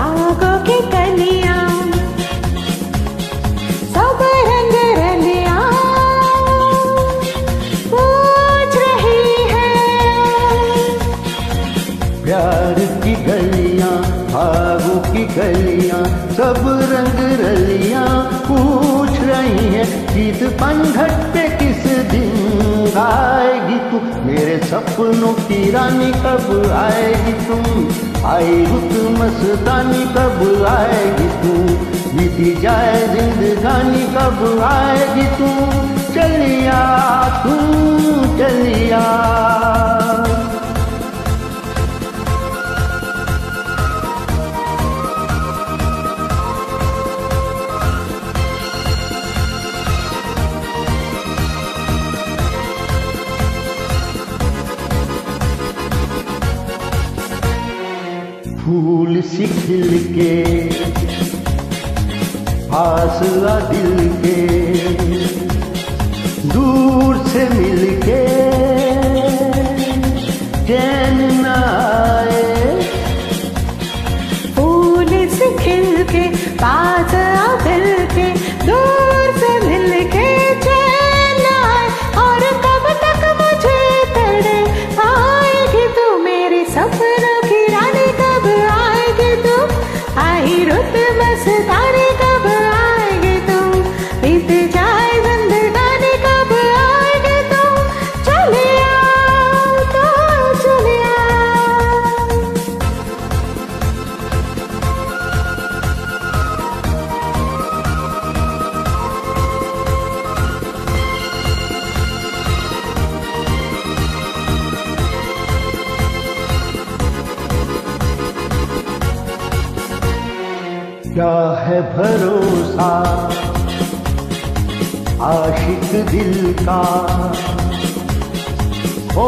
बागों की कलिया। सब रंग रलिया है। प्यार की गलियाँ भागों की गलियाँ, सब रंग रलियाँ पूछ रही हैं, गीत पंघट पे किस दिन गाएगी तू? मेरे सपनों की रानी कब आएगी तुम? आई रुत मस्तानी, कब आएगी तू? बीती जाए जिंदगानी, कब आएगी तू? चलिया तू, चलिया। फूल सी खिल के पास दिल के, दूर से मिल के चैन न फूल से खिल के पास क्या है भरोसा आशिक दिल का। हो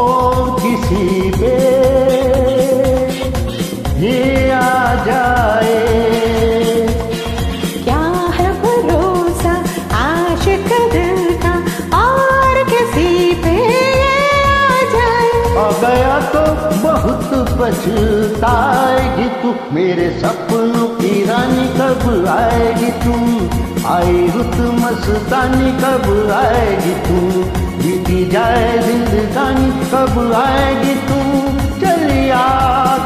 किसी पे ये आ जाए। क्या है भरोसा आशिक दिल का और किसी पे आ जाए? आ गया तो बहुत पछताएगी तू मेरे रानी कब आएगी तुम आई रुत मस्तानी, कब आएगी तुम बीती जाए जिंदगानी, कब आएगी तुम चलिया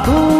तू।